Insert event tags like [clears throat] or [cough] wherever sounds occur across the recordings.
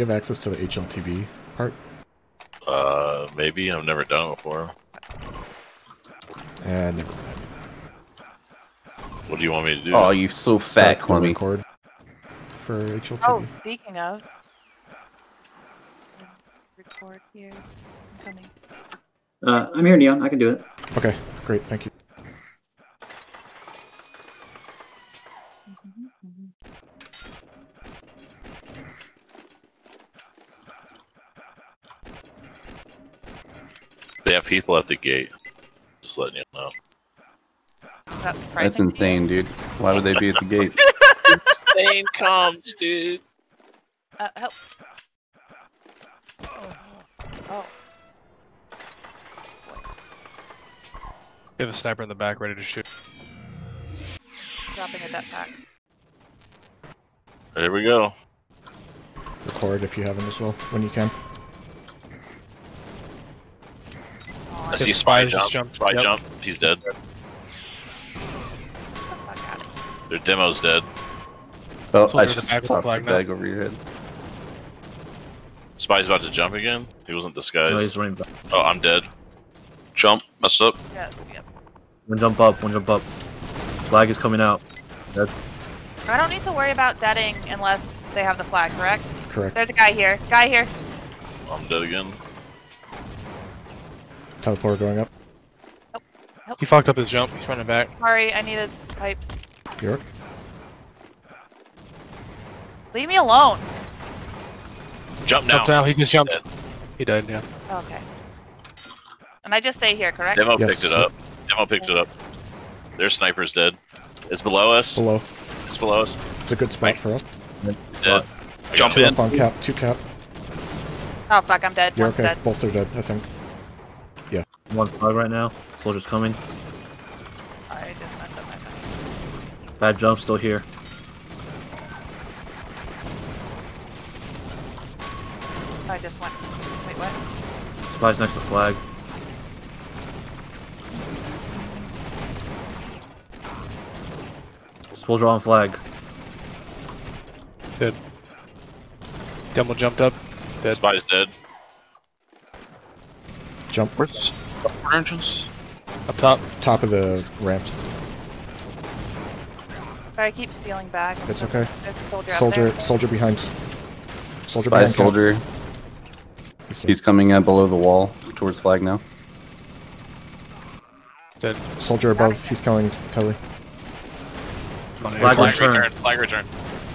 you have access to the HLTV part? Uh, maybe I've never done it before. And never What do you want me to do? Oh, you so fat, Start the Clemmy. record for HLTV. Oh, speaking of. Record here. I'm coming. Uh, I'm here, Neon. I can do it. Okay, great, thank you. They have people at the gate. Just letting you know. That's. That's insane, dude. Why would they be at the gate? Insane comms, dude. Uh, help. Oh. We have a sniper in the back ready to shoot. Dropping a jetpack. There we go. Record if you haven't as well, when you can. Oh, I I see Spy Spy just jump. jumped. Spy Yep. jump. He's dead. the fuck out of here. Their demo's dead. Oh, Soldier I just back with the tossed the flag now. bag over your head. Spy's about to jump again. He wasn't No, disguised. he's running back. Oh, I'm dead. Jump. Messed up. Yeah, yep. One jump up, one jump up. Flag is coming out. Dead. I don't need to worry about deading unless they have the flag, correct? Correct. There's a guy here. Guy here. I'm dead again. Teleporter going up. He fucked up his jump. He's running back. Sorry, I needed pipes. York. Leave me alone. Jump now. Jumped now. He just jumped. Dead. He died. Yeah. Okay. And I just stay here, correct? Demo Yes. picked it up. Demo picked it up. Their sniper's dead. It's below us. Below. It's below us. It's a good spot for us. It's dead. I Jump in. it. Up on cap, two cap. Oh fuck, I'm dead. You're One's okay. dead. Both are dead, I think. One flag right now. Soldier's coming. I just messed up my thing. Bad jump, still here. I just went. Wait, what? Spy's next to flag. Soldier on flag. Dead. Demo jumped up. Dead. Spy's dead. Jump. Where's entrance? Up top. Top of the ramps. Sorry, I keep stealing back. It's okay. Soldier, Soldier, there. soldier behind. Soldier Spy behind. soldier. He's, He's coming in below the wall towards flag now. Dead. soldier above. He's coming. Telly. Flag Flag return. return. Flag return.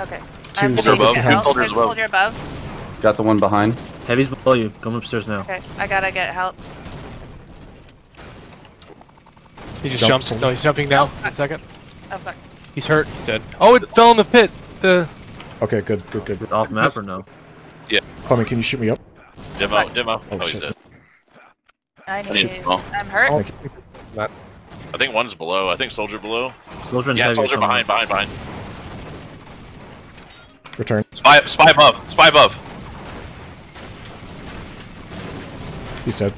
Okay. Two I'm soldiers above, get two soldiers above. soldier above. Got the one behind. Heavy's below you. Come upstairs now. Okay, I gotta get help. He just Jump, jumped. No, he's jumping now. A oh, second. Oh fuck. He's hurt. He's dead. Oh, it fell in the pit. The Okay, good, good, good. Off map or no? Yeah. Clemmy, can you shoot me up? Demo. Fuck. Demo. Oh, Oh, he's shit. dead. I need need. help. I'm hurt. Oh, I think one's below. I think soldier below. Soldier and Yeah, soldier behind, behind, behind. return. Spy, spy above. Spy above. He's dead.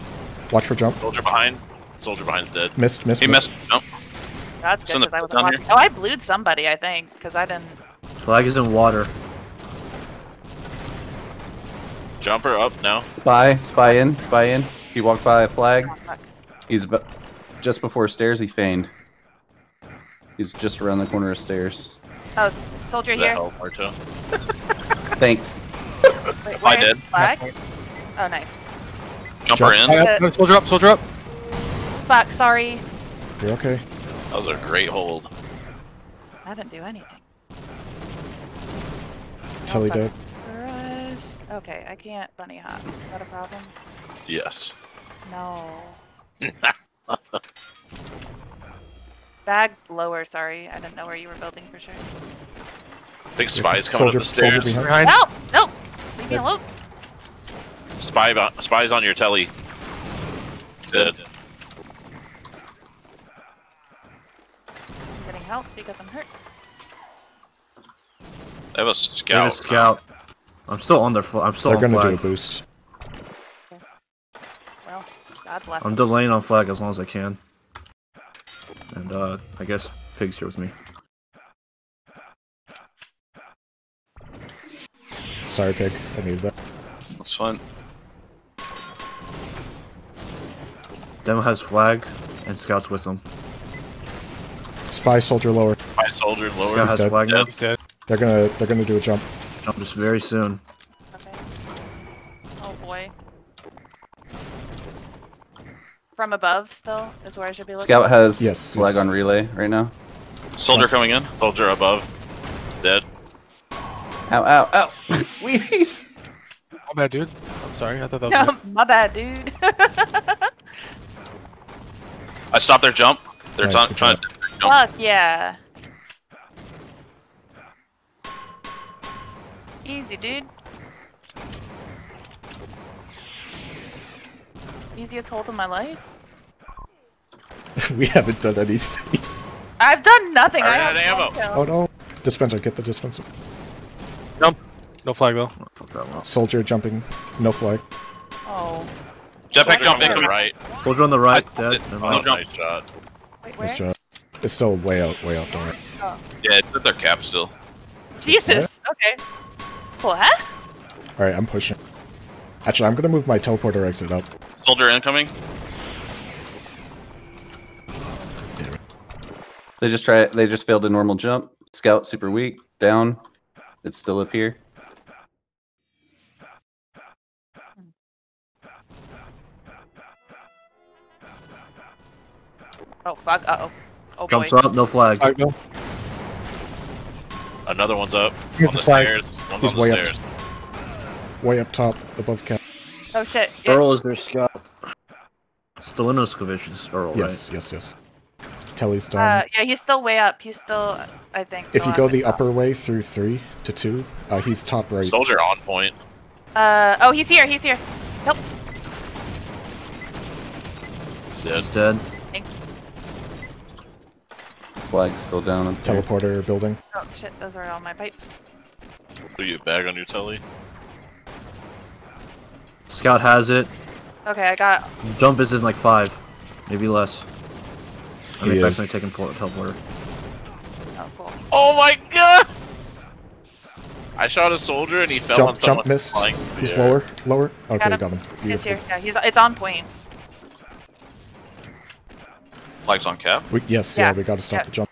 Watch for jump. Soldier behind. Soldier behind's dead. Missed, missed. He missed. missed. Nope. That's good because I wasn't down watching. Oh, I blued somebody, I think, because I didn't. Flag is in water. Jumper up now. Spy, spy in, spy in. He walked by a flag. Oh. He's ab- just before stairs. He feigned. He's just around the corner of stairs. Oh, soldier here. hell, [laughs] Thanks. Wait, I did. Flag? Oh, nice. Jumper Jump. in. Soldier up. Soldier up. Fuck, sorry. You're okay. That was a great hold. I didn't do anything. Telly oh, fuck. dead. Okay, I can't bunny hop. Is that a problem? Yes. No. [laughs] Bag lower, sorry. I didn't know where you were building for sure. I think Spy's coming Soldier, up the stairs. behind. Behind. Help! Nope! Leave me alone. Spy, be- Spy's on your telly. Dead. I'm getting help because I'm hurt. They have a They scout. have a scout. I'm still on their flag. I'm still They're on gonna do a flag. boost. Well, God bless I'm him. delaying on flag as long as I can. And uh, I guess Pig's here with me. Sorry, pig. I needed that. That's fine. Demo has flag and scouts with him. Spy soldier lower. My soldier lower. has dead. flag. He's dead. They're gonna they're gonna do a jump. Jump just very soon. Okay. Oh boy. From above, still is where I should be looking. Scout has Yes, flag yes. on relay right now. Soldier coming in. Soldier above. Dead. Ow, ow, ow! [laughs] Wheeze! My bad, dude. I'm sorry. I thought that was. No, my bad, dude. [laughs] I stopped their jump. They're Nice, trying good trying job. to jump. Fuck yeah. Easy, dude. Easiest hold in my life. [laughs] we haven't done anything. I've done nothing. I I have out of one ammo. kill. oh no! Dispenser, get the dispenser. No flag though. Fuck that one. Soldier jumping. No flag. Oh, Jetpack Soldier jump coming incoming. right. Soldier on the right, I- dead. it- Oh, mind. jump. nice shot. wait, where? Nice job. It's still way out, way out. Don't worry. Yeah, it's at their cap still. Jesus. Okay. What? All right, I'm pushing. Actually, I'm gonna move my teleporter exit up. Soldier incoming. They just try. They just failed a normal jump. Scout super weak. Down. It's still up here. Oh fuck. Uh oh. Oh Jumps boy. up, no flag. Flag though. Another one's up. Here's on the the flag. stairs. One's He's on the way up. Way up top, above cap. Oh shit. Yeah. Earl is their scout. Stalinoskovic is Earl, Yes, yes, yes. Telly's down. Uh, yeah, he's still way up. He's still, I think. if you go the top. upper way through three to two, uh, he's top right. Soldier on point. Uh, oh, he's here. He's here. Nope. He's dead. He's dead. Thanks. Flag's still down. Up there. Teleporter building. Oh shit. Those are all my pipes. Do you bag on your telly? Scout has it. Okay, I got. Jump is in like five, maybe less. I He mean, is. actually taking port teleporter. Oh, cool. Oh my god! I shot a soldier and he fell on Jump, someone jump, missed. flying through the He's air. lower, lower. Okay, Got him. got him. It's Beautiful. here. Yeah, he's. It's on point. Flags on cap. We, yes, yeah, Yeah, we gotta stop yeah. the jump.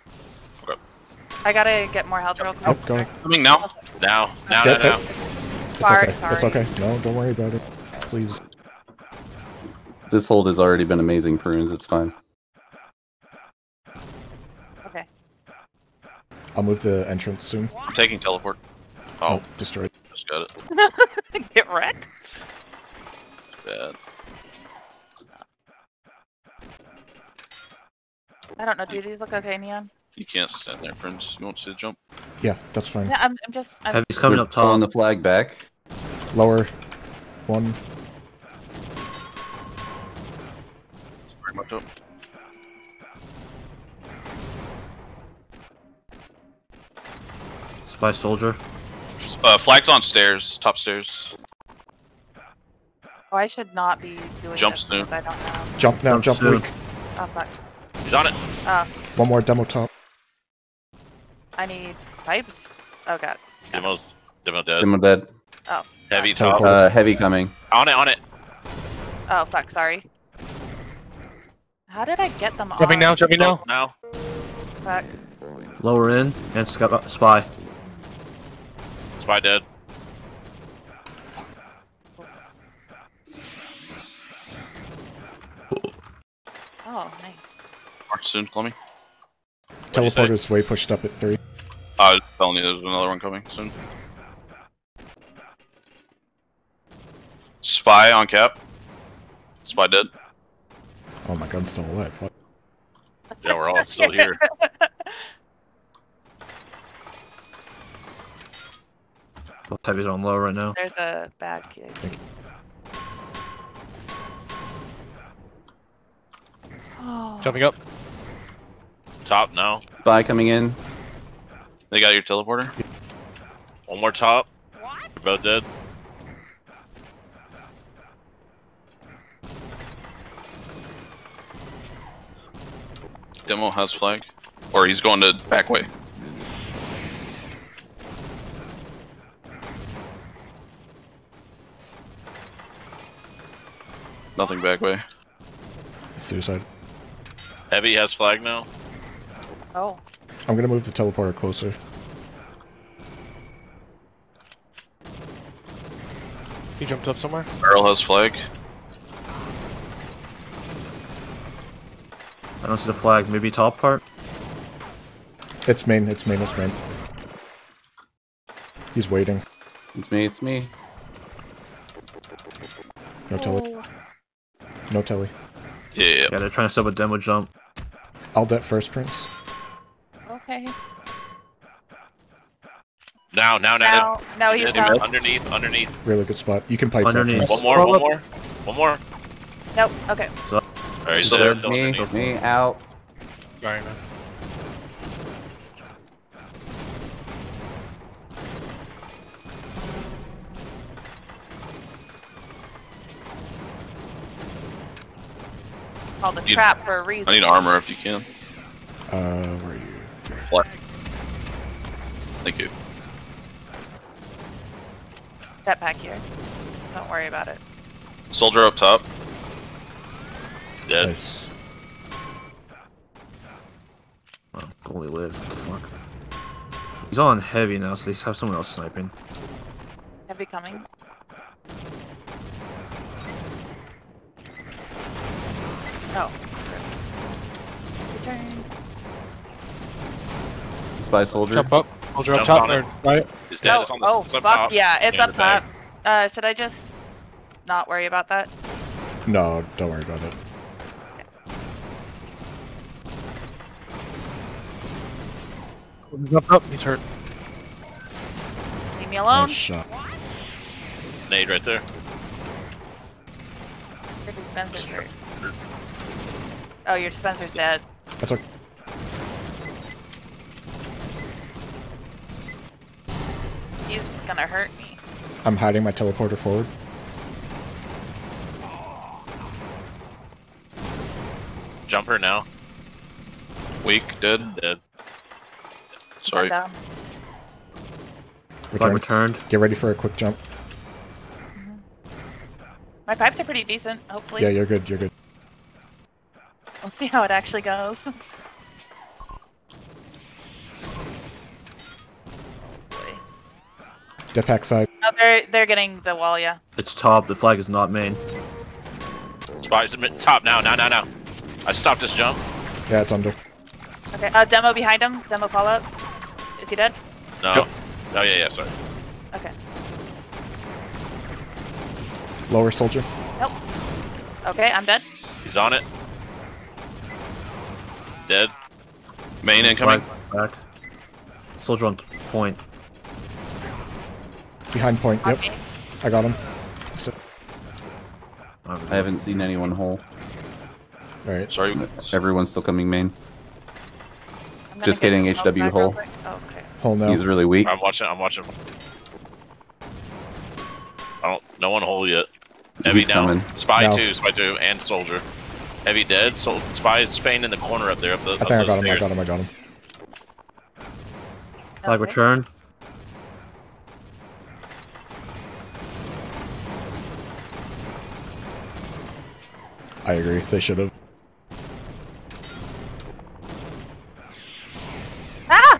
I gotta get more health real quick. Oh, go ahead. Coming now. Now, now, Get now, now. It's Sorry, okay. It's okay. No, don't worry about it. Please. This hold has already been amazing, prunes. It's fine. Okay. I'll move the entrance soon. I'm taking teleport. Oh, Oh, destroyed. just got it. [laughs] get wrecked. Bad. I don't know. Do these look okay, Neon? You can't stand there, Prince. You won't see the jump. Yeah, that's fine. Yeah, I'm. I'm just. I'm, Heavy's coming We're up Pulling top. the flag back. Lower. One. Very much up. Spy soldier. Uh, flags on stairs. Top stairs. Oh, I should not be doing Jump this soon. because I don't know. Jump now, Jump jump soon. weak. Oh fuck. He's on it. Oh, One more demo top. I need pipes. Oh god. Demo's demo dead. Demo dead. Oh. Heavy fuck. top. Uh, heavy coming. On it, on it. Oh fuck. Sorry. How did I get them Jumping on? now. Jumping now. Now. Fuck. Lower in and scout uh, spy. Spy dead. Oh, nice. March soon, Clemmy. What'd you say? Teleporter's way pushed up at three. Uh, telling you there's another one coming soon. Spy on cap. Spy dead. Oh, my gun's still alive. Fuck. Yeah, we're all still here. Both heavies are on low right now. There's a bag here. Oh. Jumping up. Top now. Spy coming in. They got your teleporter. One more top. What? About dead. Demo has flag. Or he's going to back way. Nothing back way. Suicide. Heavy has flag now. Oh. I'm gonna move the teleporter closer. He jumped up somewhere. Barrel has flag. I don't see the flag. Maybe top part. It's main, it's main, it's main. He's waiting. It's me. It's me. No telly. No telly. Yeah, yeah. Yeah, they're trying to set up a demo jump. I'll det first, Prince. Okay. Now, now, now. Now, now he's Yes, down. Underneath, underneath. Really good spot. You can pipe Underneath. Prince. One more, one more, one more. Nope. Okay. Alright, he's Still dead, there. still me. underneath. Me out. Sorry, man. Called a trap for a reason. I need armor if you can. Uh, where are you? Flag. Thank you. Step back here. Don't worry about it. Soldier up top. Dead. Nice. Oh, goalie lives. What the fuck? He's on heavy now, so they have someone else sniping. Heavy coming. Oh. Return. Spy soldier. Jump up. Soldier up Jump top on there. Right. He's dead. oh, it's on the oh, it's up fuck top. yeah, it's up top. Uh, should I just not worry about that? No, don't worry about it. He's up, up. He's hurt. Leave me alone. Nice shot. Nade right there. Your dispenser's hurt. Oh, your dispenser's dead. That's okay. He's gonna hurt me. I'm hiding my teleporter forward. Jumper now. Weak. Dead. Dead. Sorry. Down. Flag returned. Get ready for a quick jump. Mm-hmm. My pipes are pretty decent, hopefully. Yeah, you're good, you're good. We'll see how it actually goes. [laughs] Jetpack side. Oh, they're they're getting the wall, yeah. It's top. The flag is not main. Spy's at top now, now, now, now. I stopped this jump. Yeah, it's under. Okay, uh, demo behind him. Demo call out. Is he dead? No. Oh yeah, yeah. Sorry. Okay. Lower soldier. Nope. Okay, I'm dead. He's on it. Dead. Main incoming. Flag back. Soldier on point. Behind point. Yep, me. I got him. I haven't seen anyone whole. Alright. Sorry. Everyone's still coming main. Just get kidding, HW smoke back real hole. Oh, okay. Hole now. He's really weak. I'm watching. I'm watching. I don't. No one hole yet. Heavy He's now. coming. Spy Now. two. Spy two. And soldier. Heavy dead. So spy is feigning in the corner up there. Up the. I up think I those got him, I got him, I got him. Flag Okay. returned. I agree, they should have. Ah!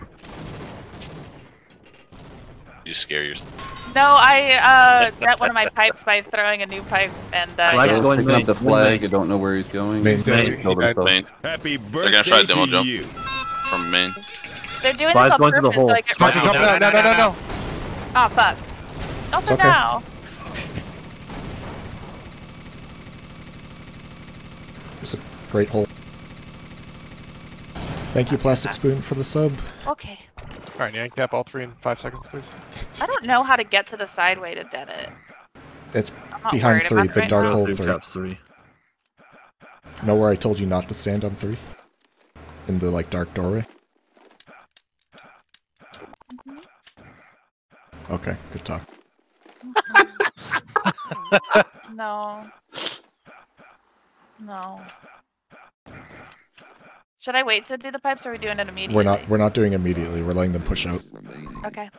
You scare yourself. No, I uh got one of my pipes by throwing a new pipe and uh Flag yeah. is going Picking up the flag. I don't know where he's going. Main. He Main. killed himself. Main. Happy birthday gonna try a demo to jump. you. From main. they're doing Spies this on going to the purpose hole. so I get Spies rid are of jumping No, no, no, no. Oh fuck. Don't It's say okay. now. It's a great hole. Thank you, Plastic Spoon, for the sub. Okay. All right, yeah, cap all three in five seconds, please. I don't know how to get to the side way to dead it. It's Behind three, the right dark now. hole. Three three. three. know where I told you not to stand on three? In the, like, dark doorway? Mm-hmm. Okay, good talk. Mm-hmm. [laughs] No. No. Should I wait to do the pipes, or are we doing it immediately? We're not. We're not doing immediately. We're letting them push out. Okay.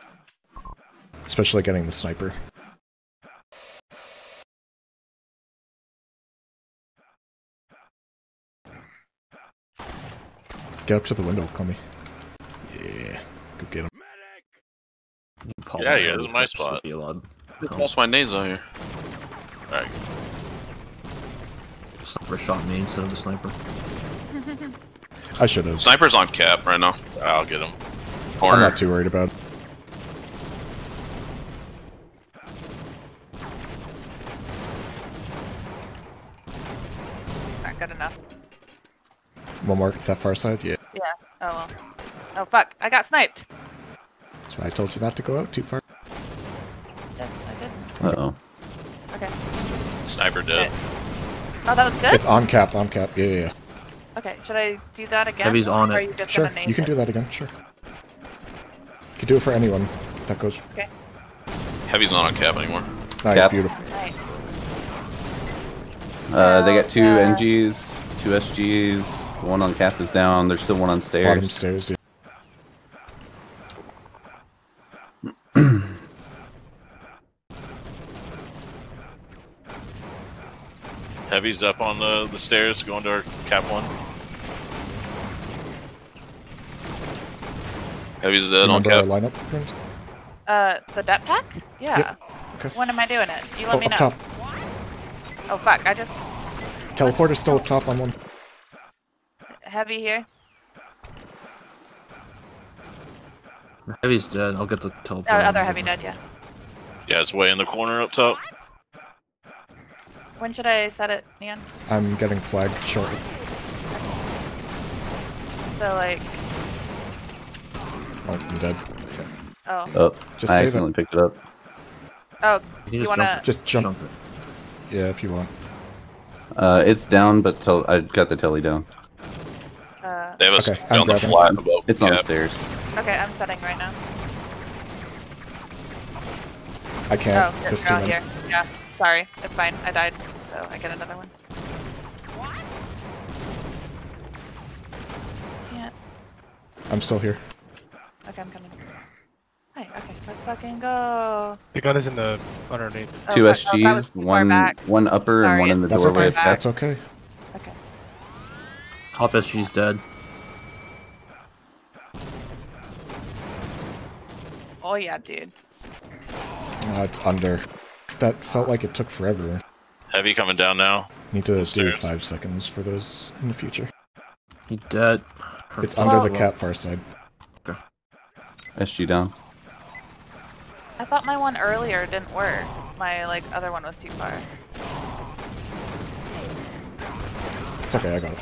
Especially getting the sniper. Get up to the window, call me. Yeah, go get him. Medic! Yeah, yeah, this is my spot. That's my nades on here. Alright. Sniper shot me instead of the sniper. [laughs] I should have. Sniper's on cap right now. I'll get him. I'm not too worried about it. Not good enough. One more that far side. Yeah. Yeah. Oh well. Oh fuck! I got sniped. That's why I told you not to go out too far. Yes, I did. Uh oh. Okay. Sniper dead. Oh, that was good. It's on cap, on cap. Yeah, yeah, yeah. Okay. Should I do that again? Heavy's on it. you Sure, you can it? do that again. Sure. You can do it for anyone that goes. Okay. Heavy's not on cap anymore. Nice, Cap. beautiful. Nice. Uh, they got two Uh, NGs, two SGs. The one on cap is down. There's still one on stairs. Bottom stairs. stairs. Yeah. [clears throat] Heavy's up on the, the stairs going to our cap one. Heavy's dead on Remember our cap. lineup? Prince? Uh, the det pack? Yeah. Yep. Okay. When am I doing it? You let Oh, me know. top. Oh fuck! I just Teleporter's still up top on one. heavy here. Heavy's dead. I'll get the Oh, teleport. other heavy dead. Yeah. Yeah, it's way in the corner up top. When should I set it, Neon? I'm getting flagged shortly. So like, Oh, I'm dead. oh, Oh, Just I accidentally it. picked it up. oh, You, you just wanna? jump, Just jump. jump it. Yeah, if you want. Uh, it's down, but tel- I got the telly down. Uh, They have us Okay, on the flat above. It's on cap. the stairs. okay, I'm setting right now. I can't. oh, There's you're too out here. Yeah. Sorry, it's fine. I died, so I get another one. Can't. I'm still here. Okay, I'm coming. Hi. Okay, let's fucking go. The gun is in the underneath. Oh, Two fuck, oh, that was SGs, too far one back. one upper and one in the That's doorway okay. That's okay. Okay. Top SG's dead. Oh yeah, dude. Uh, it's under. That felt like it took forever. Heavy coming down now. Need to do Stairs. five seconds for those in the future. He dead. It's under the cap far side. SG down. I thought my one earlier didn't work. My like other one was too far. It's okay, I got it.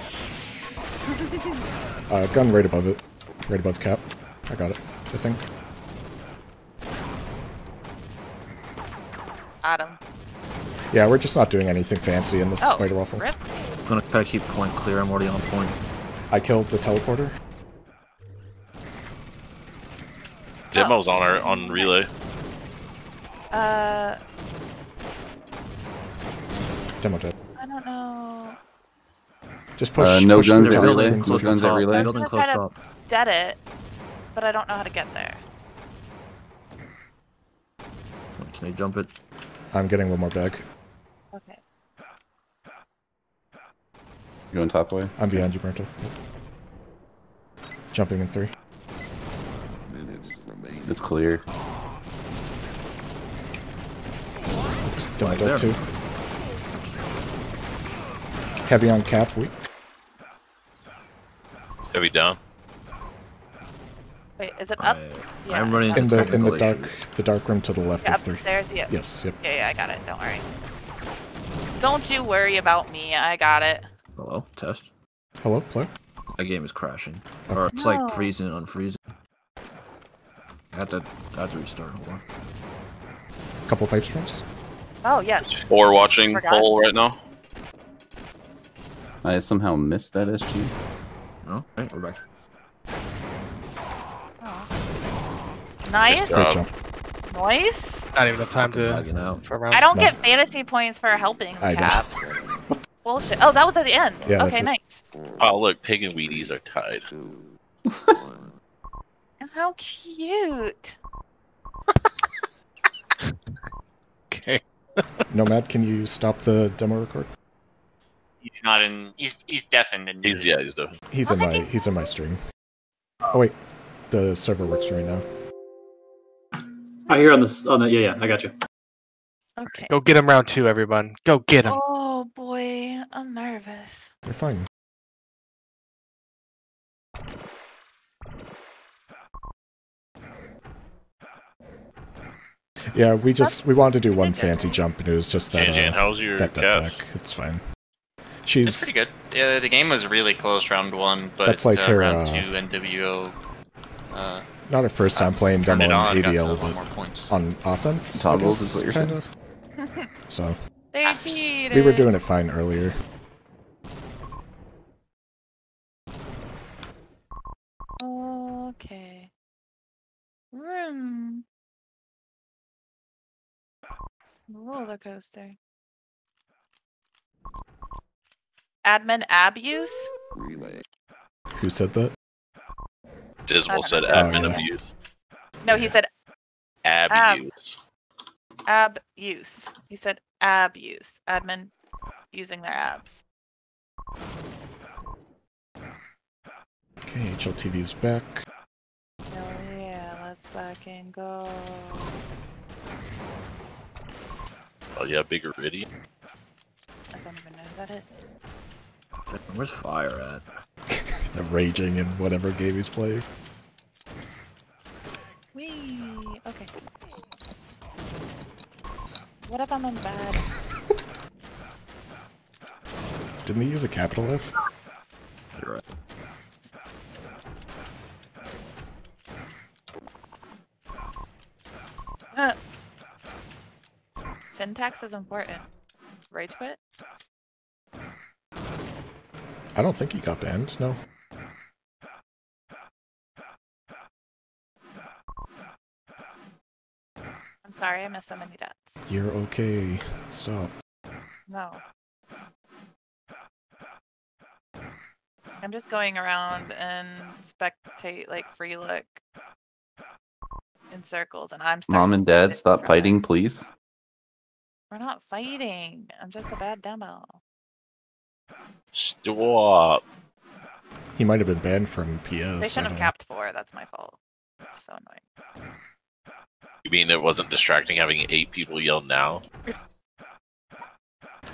Uh, gun right above it. Right above cap. I got it, I think. Adam. Yeah, we're just not doing anything fancy in this Oh, spider waffle. rip. I'm gonna try to keep point clear. I'm already on point. I killed the teleporter. Demo's on our on relay. Uh, Demo dead. I don't know. Just push. Uh, no push guns at relay? rings. No guns at relay? Building I'm close kind top. of dead it, but I don't know how to get there. Can you jump it? I'm getting one more bag. Okay. You going top way. I'm behind you, Brento. Jumping in three. It's clear. Demo Right go there. too. Heavy on cap, weak. Heavy down. Wait, is it up? I, Yeah. I'm running In the in the dark issues. the dark room to the left Yeah, of three. upstairs. Yeah. Yes, yep. Yeah, yeah, I got it. Don't worry. Don't you worry about me. I got it. Hello, test. Hello, play. That game is crashing, Okay. or it's No. like freezing and unfreezing. I have to, I have to restart. Hold on. Couple pipe strings. Oh yes. Four watching Forgot. pole right now. I somehow missed that SG. No, right, we're back. Oh. Nice. job. Great. Nice. Not even enough time to lagging out. for a. I don't No. get fantasy points for helping I. Cap. Bullshit. Oh, that was at the end. Yeah, okay, that's it. nice. Oh look, pig and Wheaties are tied. [laughs] How cute. [laughs] Okay. Nomad, can you stop the demo record? he's not in. He's he's deafened and He's yeah, he's doing. He's in my he's in my stream. Oh wait, the server works for me now. I you're on this. On the yeah, yeah. I got you. Okay. Go get him round two, everyone. Go get him. Oh boy, I'm nervous. You're fine. Yeah, we just we wanted to do one fancy jump, and it was just that Jan Jan, uh, how's your that, that cast? back. It's fine. It's She's pretty good. Uh, the game was really close round one, but That's like uh, her, round uh, two NWO. Uh, not her first time playing turned demo it on on, got to a ADL, but more points. on offense. I Toggles is what you're kind saying? of. [laughs] So They we were doing it fine earlier. Okay. Room. Roller coaster. Admin abuse? Relay. Who said that? Dismal Uh, said Oh, admin yeah. abuse. No, he said Abuse. abuse. He said abuse. Admin using their abs. Okay, HLTV is back. Hell yeah, let's back and go. Oh yeah, bigger Iridium. I don't even know who that is. Where's fire at? [laughs] Raging in whatever game he's playing. Wee. Okay. What if I'm on bad? Didn't he use a capital F? You're right. Huh. Syntax is important. Rage quit? I don't think he got banned. No. I'm sorry, I missed so many deaths. You're okay. Stop. No. I'm just going around and spectate like free look in circles and I'm starting Mom and dad, stop fighting, please. We're not fighting. I'm just a bad demo. Stop. He might have been banned from PS. They I shouldn't have capped four. That's my fault. It's so annoying. You mean it wasn't distracting having eight people yell now? [laughs]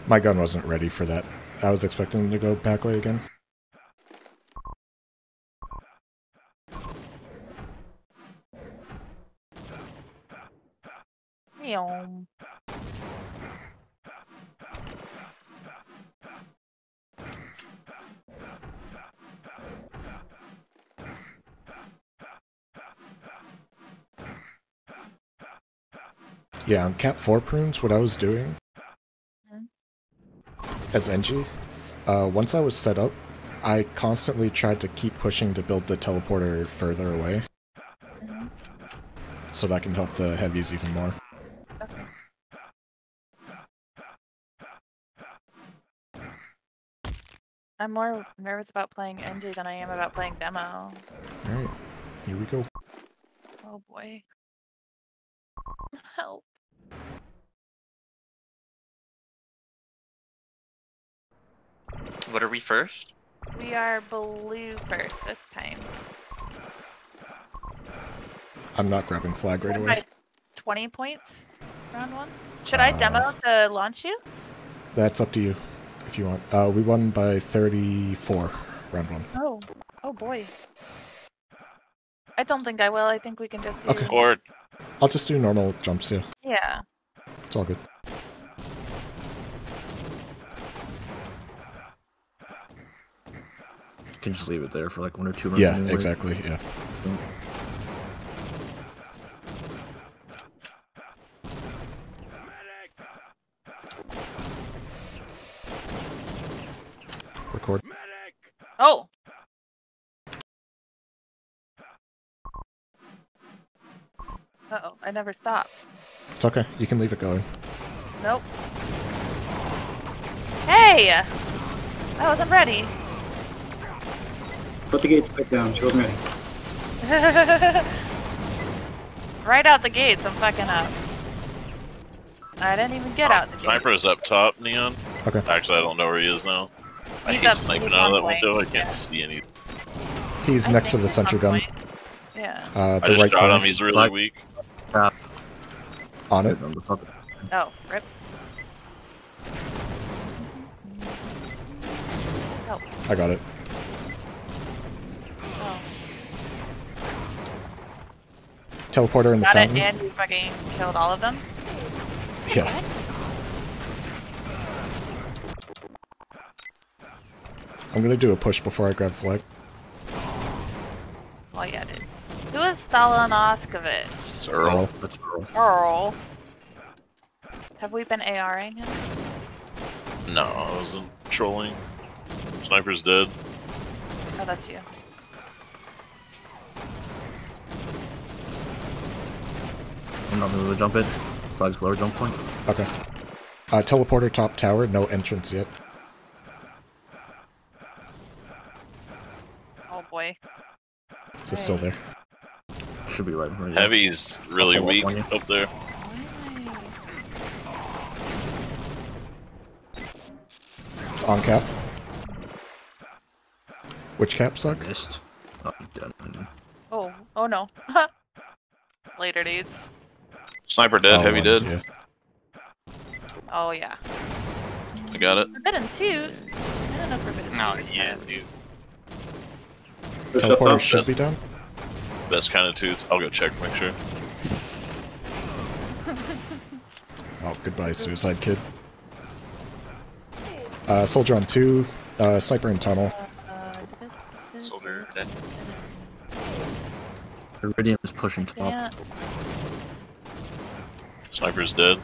My gun wasn't ready for that. I was expecting them to go back way again. Meow. Yeah, on Cap 4 prunes, what I was doing Mhm. as NG, uh, once I was set up, I constantly tried to keep pushing to build the teleporter further away Mhm. so that can help the heavies even more. Okay. I'm more nervous about playing NG than I am about playing demo. Alright, here we go. Oh boy. [laughs] Help. What are we first? We are blue first this time. I'm not grabbing flag right away. 20 points round one. Should I Uh, demo to launch you? That's up to you if you want. Uh, we won by 34 round one. Oh. Oh boy. I don't think I will. I think we can just do. Okay. Or I'll just do normal jumps, yeah. Yeah. It's all good. Can just leave it there for like one or two rounds. Yeah, anyway. exactly, yeah. Record. Oh. Uh oh, I never stopped. It's okay. You can leave it going. Nope. Hey! I wasn't ready. Put the gates back down. She wasn't [laughs] ready. right out the gates, I'm fucking up. I didn't even get out the gates. Sniper's up top, Neon. Okay. Actually, I don't know where he is now. I He's hate up- sniping he's out of that window. I can't Yeah. see anything. He's I next to the he's sentry gun. point. Yeah. Uh, I the just right shot corner. him. He's really Like- weak. On it. On the top. Oh, rip. Oh, I got it. Teleporter in the Got it, fountain. and you fucking killed all of them? Yeah. I'm gonna do a push before I grab flag. Oh yeah, dude. Who is Stalinoskovich? It's Earl. Earl. That's Earl. Earl. Have we been ARing him? No, I wasn't trolling. Sniper's dead. Oh, that's you. I'm not gonna jump it. Flag's lower jump point. Okay. Uh, teleporter top tower, no entrance yet. Oh boy. Is it still there? Should be right. where you are. Heavy's really I'll weak walk on you. up there. It's on cap. Which cap suck? Missed. Oh. Oh, oh no. [laughs] Later dudes. Sniper dead. Oh, Heavy um, dead. Yeah. Oh yeah. I got it. Forbidden Toot? I don't know Forbidden No, yeah, dude. Teleporter top. should be done. Best kind of toots. I'll go check, make sure. [laughs] Oh, goodbye, Suicide Kid. Uh, soldier on two. Uh, sniper in tunnel. Uh, Soldier dead. Iridium is pushing top. Can't. Sniper's dead.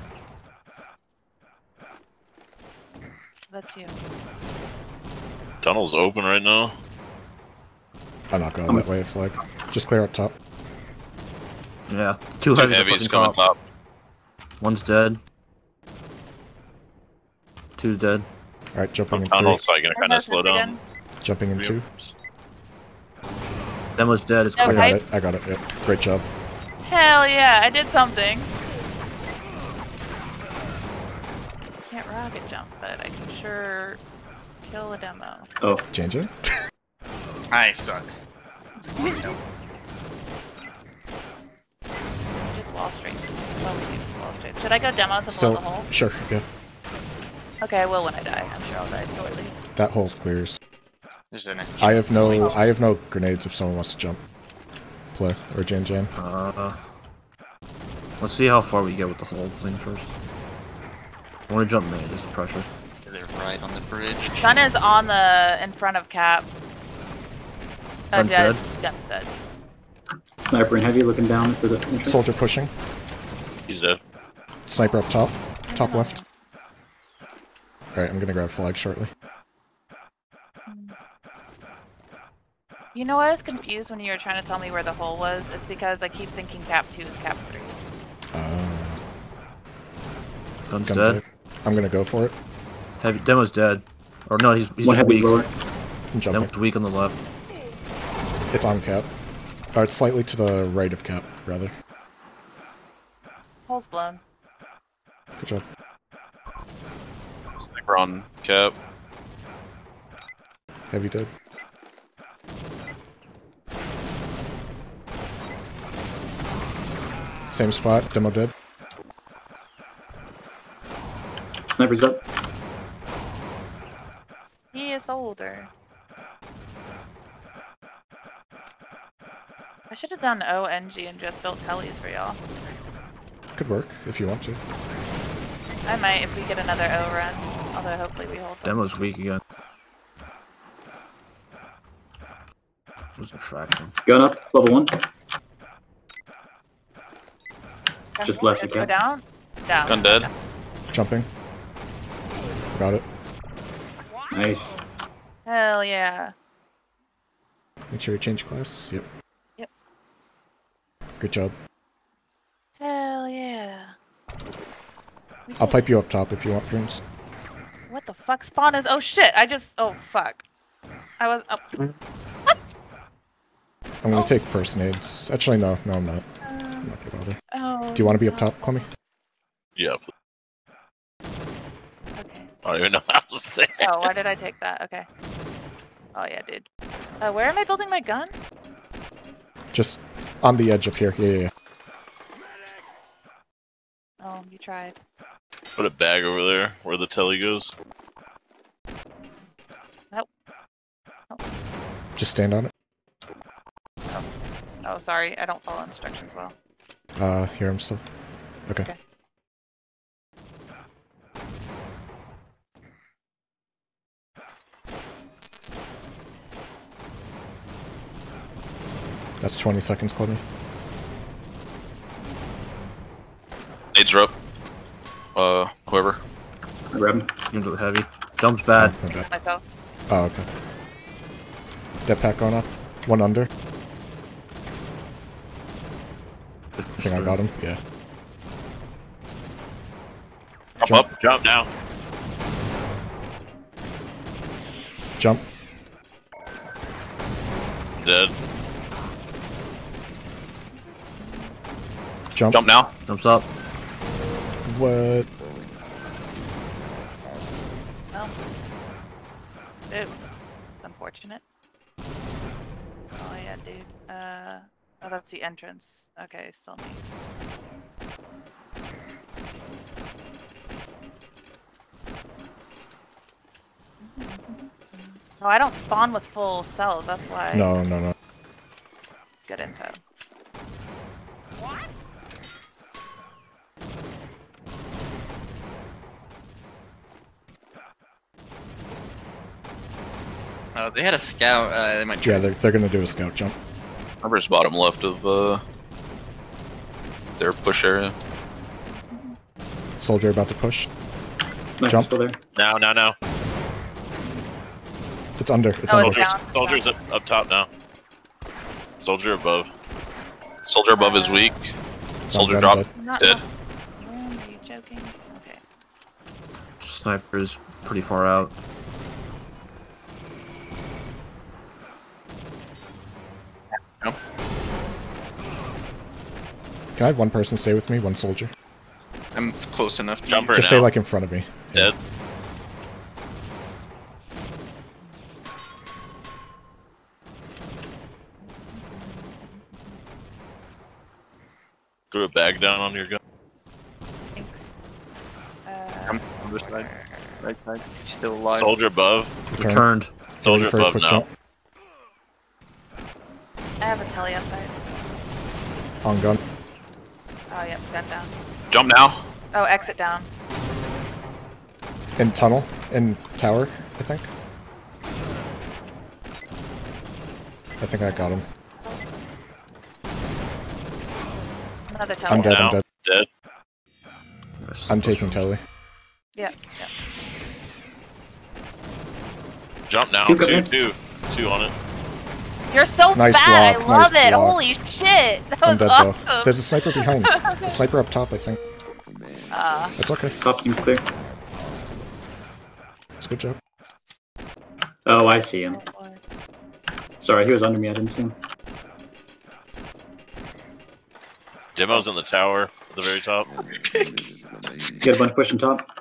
That's you. Tunnel's open right now. I'm not going that way, flag. Just clear up top. Yeah. Two Two heavies, are heavies coming top. top. One's dead. Two's dead. Alright, jumping in Tunnel, three. so I can kind of slow down. Jumping in two. Demo's dead. It's Okay. I clear. got it. I got it. Yep. Great job. Hell yeah, I did something. Can't rocket jump, but I can sure kill a demo. Oh, JJ? I suck. Please don't. Just wall straight. Oh, we do just wall straight. Should I go demo to blow the hole? Sure, yeah. Okay, I will when I die. I'm sure I'll die shortly. That hole's clears. I have no I have no grenades if someone wants to jump. Play or Jan Jan. Uh, let's see how far we get with the whole thing first. I want to jump main, just the pressure. They're right on the bridge. Sun is on the in front of Cap. Uh, Gun's dead. dead. Gun's dead. sniper and heavy looking down for the. entrance. Soldier pushing. He's dead. Sniper up top. Top left. Alright, I'm gonna grab flag shortly. You know, I was confused when you were trying to tell me where the hole was. It's because I keep thinking Cap 2 is Cap 3. Uh, Gun's gun dead. dead. I'm gonna go for it. Heavy Demo's dead. Or no, he's, he's One just heavy weak. lower. I'm jumping. Demo's weak on the left. It's on cap. Or it's slightly to the right of cap, rather. Hole's blown. Good job. Sniper on cap. Heavy dead. Same spot, demo dead. Sniper's up. He is older. I should have done ONG and just built tellies for y'all. Could work if you want to. I might if we get another O run. Although hopefully we hold them. Demo's weak again. Who's attraction? Gun up. Level one. Gun just left just again. Go down. Down. Gun dead. Jumping. Got it. Nice. Hell yeah. Make sure you change class. Yep. Yep. Good job. Hell yeah. I'll pipe you up top if you want dreams. What the fuck spawn is? Oh shit! I just. Oh fuck. I was oh. up. I'm gonna oh. take first nades. Actually, no, no, I'm not. I'm not gonna bother. Oh. Do you want to be up no. top, Clemmy? Yeah. Okay. I don't even know I was there. Oh, why did I take that? Okay. Oh yeah, dude. Uh, where am I building my gun? Just on the edge up here. Yeah, yeah, yeah. Oh, you tried. Put a bag over there where the telly goes. Nope. Just stand on it. Oh, sorry. I don't follow instructions well. Uh, here I'm still. Okay. Okay. That's 20 seconds, Clemmy. Nades are up. Uh, whoever. I grab him. Into the heavy. Jump's bad. Oh, my bad. Myself. Oh, okay. Det pack going up. One under. I think I got him. Yeah. Jump, Jump. up, jump now. Jump. Dead. Jump. Jump now. Jumps up. What? Oh. Ooh. Unfortunate. Oh yeah, dude. Uh. Oh, that's the entrance. Okay, still me. [laughs] No, I don't spawn with full cells. That's why. No, no, no. Good info. Uh, they had a scout. Uh, they might. Yeah, they're, they're gonna do a scout jump. Whoever's bottom left of uh their push area. Soldier about to push. Nice, Jump. Still there. Now, now, now. It's under. It's Oh, under. it's Soldiers, down. soldiers up, up top now. Soldier above. Soldier above is weak. Soldier on drop. dead. Not. Dead. not- Are you joking? Okay. Sniper's pretty far out. Can I have one person stay with me? One soldier. I'm close enough to Jumper you. Just now. stay like in front of me. Yeah. Dead. Threw a bag down on your gun. Thanks. Uh, Come other side. Right side. He's still alive. Soldier above. Return. Returned. Soldier Ready for a above quick now. jump. I have a telly outside. On gun. Oh, yep, gun down. Jump now. Oh, exit down. In tunnel. In tower, I think. I think I got him. Another telly. I'm dead. now. I'm dead. Dead. I'm taking telly. Yep, yep. Jump now. Keep Two, going. two. Two on it. You're so Nice fat. block, I love nice it. block. Holy shit. [laughs] That I'm was dead awesome. though. There's a sniper behind. [laughs] a sniper up top, I think. Uh, It's okay. Top team's clear. It's a good job. Oh, I see him. Sorry, he was under me. I didn't see him. Demo's in the tower at the very top. [laughs] Get a bunch pushing top.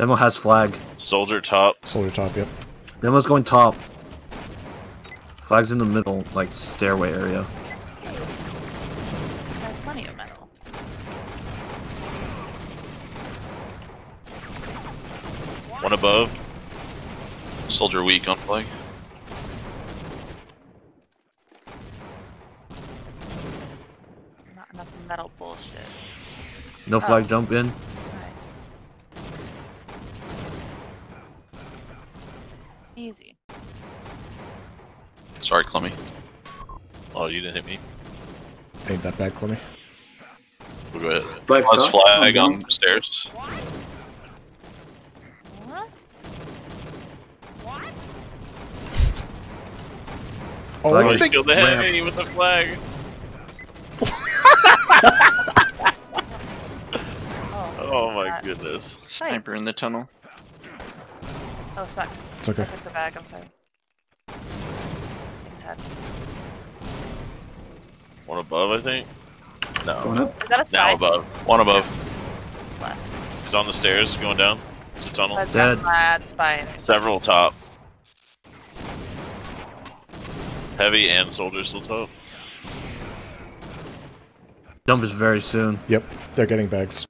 Demo has flag. Soldier top. Soldier top, yep. Demo's going top. Flag's in the middle, like stairway area. I have plenty of metal. One above. Soldier weak on flag. Not enough metal bullshit. No Oh. flag jump in. Right. Easy. Sorry, Clemmy. Oh, you didn't hit me. Ain't that bad, Clemmy. We'll go ahead. Flag Let's stop. Oh, flag Oh, on stairs. What? Oh, Oh, I think killed the heavy with the flag. Oh, [laughs] Oh my that- goodness. Sniper in the tunnel. Oh, fuck. it's okay. I took the bag. I'm sorry. Things happen. One above, I think. Going No. up. Is that a spy? Now above. One above. Left. He's on the stairs going down. It's a tunnel. That's Dead. a spy. Several top. Heavy and soldier still top. Jump is very soon. Yep, they're getting bags.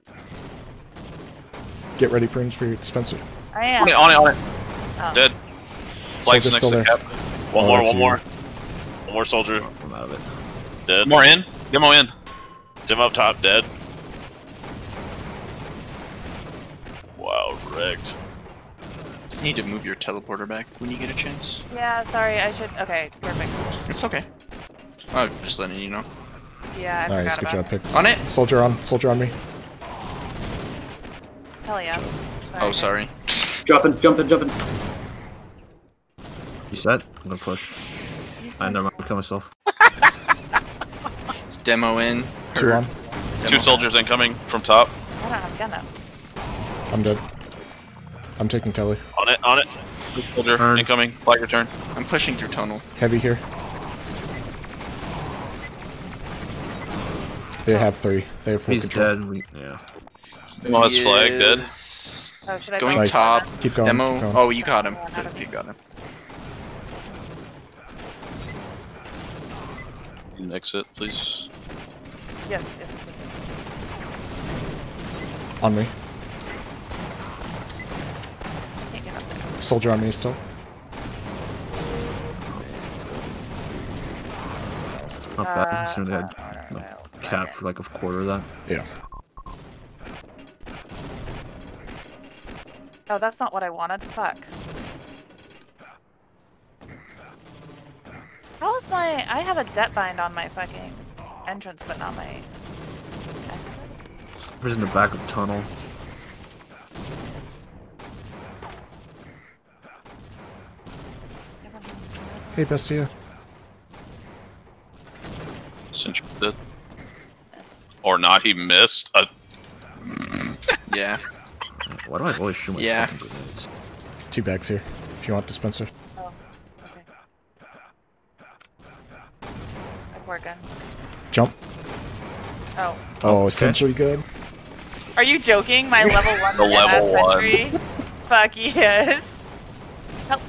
Get ready, prunes, for your dispenser. I am. On it, on it, on it. Oh. Dead. Flags Soldier's next still to there. cap. One Oh, more, one you. more. One more soldier. I'm out of it. Dead. More in. Demo in. Dim up top, dead. Wow, wrecked. You need to move your teleporter back when you get a chance. Yeah, sorry, I should. Okay, perfect. It's okay. I'm just letting you know. Yeah, I Nice, forgot good about job, pick. On it. Soldier on, soldier on me. Hell yeah. Oh, guys. sorry. Jumping, jumping, jumping. You set? I'm gonna push. I said- never mind. I'll kill myself. Demo in. Two Or- on. demo Two out. soldiers incoming from top. I don't have a gun up. I'm dead. I'm taking Kelly. On it, on it. Two soldier Turn. incoming. Flag return. I'm pushing through tunnel. Heavy here. They have three. They have full He's control. dead. We, yeah. Demo has flag dead. Oh, Going? Nice. top. Keep going. Demo. keep going. Oh, you got him. Good, you got him. Exit, please. Yes, yes, yes, yes. On me. Can't get up there. Soldier on me still. Not bad. Uh, Considering they had uh, no uh, uh, cap for like a quarter of that. Yeah. Oh, that's not what I wanted. Fuck. How is my? I have a debt bind on my fucking entrance, but not my exit. Who's in the back of the tunnel? Hey, Bestia. Since dead. Or not, he missed. Uh, Yeah. Why do I always shoot my Yeah. fucking grenades? Two bags here. If you want dispenser. Oh, okay. I pour gun. Jump. Oh, Oh, okay. sentry good. are you joking? My level [laughs] one. The level MS one. entry? Fuck yes. Help.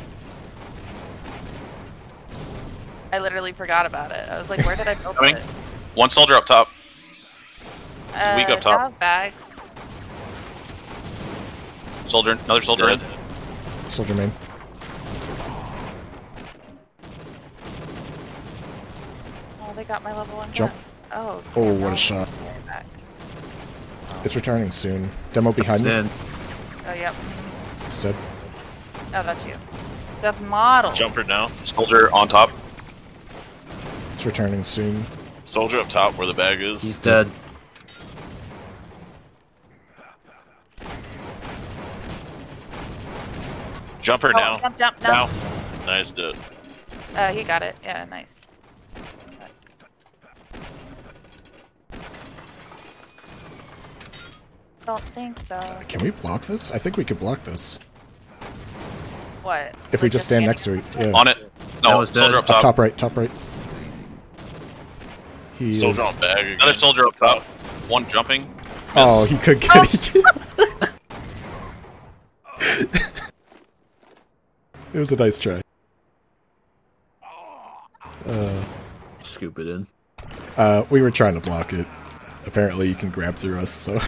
I literally forgot about it. I was like, where did I build Coming. it? one soldier up top. Uh, Weak up do I top. have bags. Soldier, another soldier in. Soldier main. Oh, they got my level one. Jump. gun. Oh. Oh, yeah, what a shot. Back. It's returning soon. Demo behind me. Oh, yep. It's dead. Oh, that's you. The model. Jumper now. Soldier on top. It's returning soon. Soldier up top where the bag is. He's dead. Jumper Oh, now. Jump, jump, no. Now. Nice, dude. Uh, he got it. Yeah, nice. Don't think so. Can we block this? I think we could block this. What? If we just stand next to it. Yeah. On it. That No, was soldier dead. up Up top. top right, top right. He Soldier is... on bag again. Another soldier up top. One jumping. Oh, he could get [laughs] it. [laughs] it was a nice try. Uh, Scoop it in. uh, we were trying to block it. Apparently, you can grab through us, so.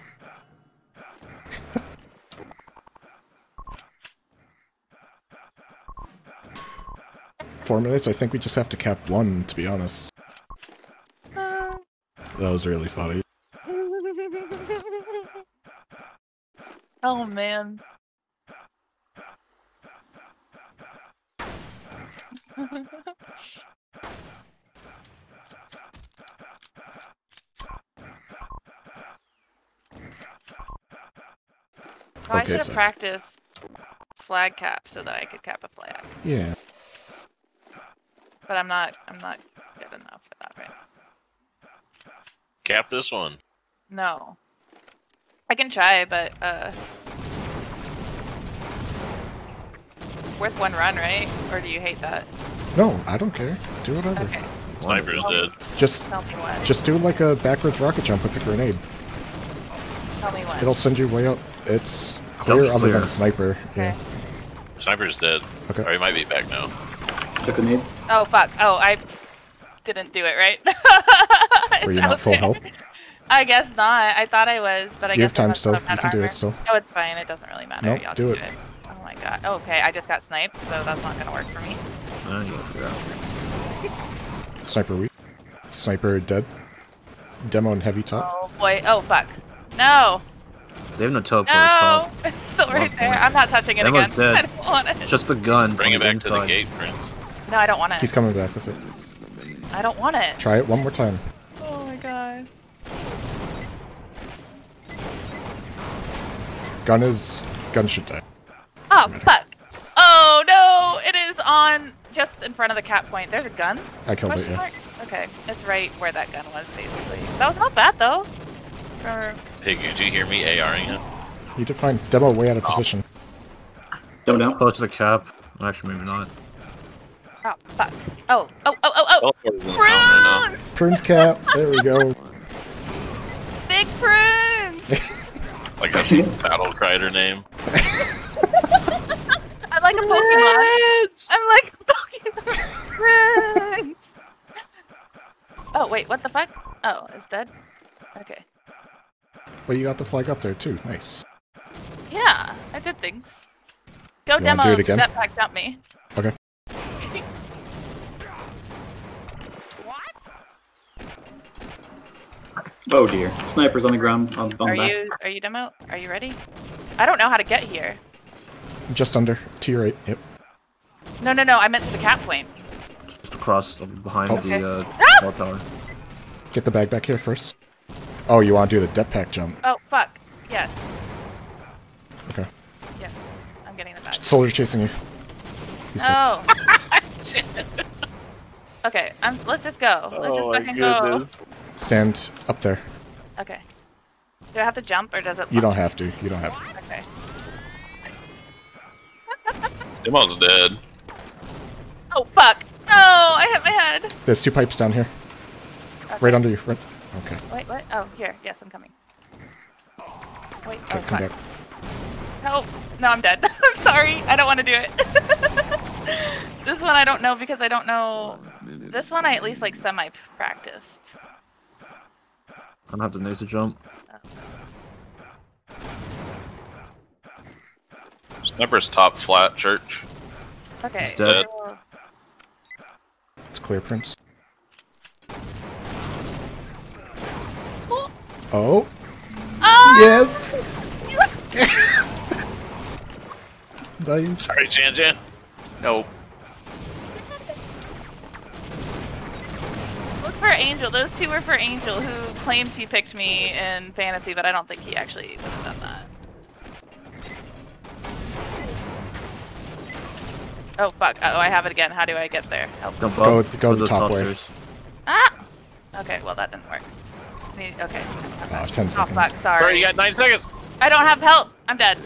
Four minutes? I think we just have to cap one, to be honest. That was really funny. oh man. Oh, I Okay, should have so- practiced flag cap so that I could cap a flag, Yeah. But I'm not. I'm not good enough for that right now. Cap this one. No. I can try, but uh worth one run, right? Or do you hate that? No, I don't care. Do whatever. Okay. Sniper's dead. Just Tell me what. just do like a backwards rocket jump with the grenade. Tell me what. It'll send you way up. It's clear Jump's other clear. than sniper. Yeah. Sniper's dead. Okay. Or he might be back now. Took the nades. Oh fuck. Oh, I didn't do it right. Were you not [laughs] full health? I guess not. I thought I was, but I You guess have time I must still. have had You can do it still. Oh, it's fine. It doesn't really matter. Nope, Y'all do just it. Oh my god. Oh, okay, I just got sniped, so that's not gonna work for me. I gotta figure out. Sniper weak. Sniper dead. Demo and heavy top. Oh boy. Oh fuck. No. They have no teleport No. top. [laughs] It's still right there. I'm not touching it Demo's again. dead. [laughs] I don't want it. Just a gun. Bring it back to the gate, Prince. No, I don't want it. He's coming back with it. I don't want it. Try it one more time. Oh my god. Gun is gun should die. Oh fuck. Oh no! It is on just in front of the cap point. There's a gun. I killed it. Yeah. mark? Okay, it's right where that gun was, basically. That was not bad though. For Hey, did you hear me ARing him? You did find Demo way out of oh. position. Don't know. Close to the cap. Actually, maybe not. Oh fuck. Oh oh oh oh oh. Teleporter's in the town right Prunes! Prunes cap. There we go. [laughs] Big prunes! Like how she battle cried her name. [laughs] I'm like a Pokemon. I'm like a Pokemon. Prunes! Oh wait, what the fuck? Oh, it's dead. Okay. But you got the flag up there too. Nice. Yeah, I did things. Go You demo. do it again? Det pack jump me. Okay. Oh dear. Snipers on the ground. On, on Are the back. you are you demo? Are you ready? I don't know how to get here. Just under. To your right. Yep. No, no, no. I meant to the cat plane. Just across behind Okay. the uh, Ah! tower. Get the bag back here first. Oh, you want to do the det pack jump? Oh fuck. Yes. Okay. Yes. I'm getting the bag. Soldier chasing you. He's. Oh. [laughs] okay. I'm. Let's just go. Let's just fucking go. Stand up there. Okay. Do I have to jump or does it? You don't have to. You don't have to. Okay. [laughs] Demo's dead. Oh fuck. No! I hit my head. There's two pipes down here. Okay. Right under you. Right. Okay. Wait. What? Oh, here. Yes, I'm coming. Wait. Okay, oh come fuck. back. Help! No, I'm dead. [laughs] I'm sorry. I don't want to do it. [laughs] this one I don't know because I don't know. This one I at least like semi practiced. I don't have the nades to jump. Sniper's top flat church. Okay. He's dead. so- It's clear, Prince. Oh! Oh. Ah! Yes. [laughs] [laughs] nice. Sorry, Jan Jan. Nope. For Angel. Those two were for Angel, who claims he picked me in fantasy, but I don't think he actually would have done that. Oh fuck! Oh, I have it again. How do I get there? Help. Jump Go- up. go to the top way. Ah! Okay, well that didn't work. Need- Okay. Oh, 10 Oh seconds. fuck! Bro, Sorry. you got nine seconds. I don't have help. I'm dead.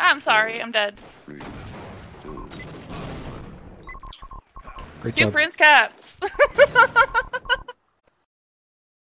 I'm sorry. I'm dead. Great Two job. prince caps. [laughs]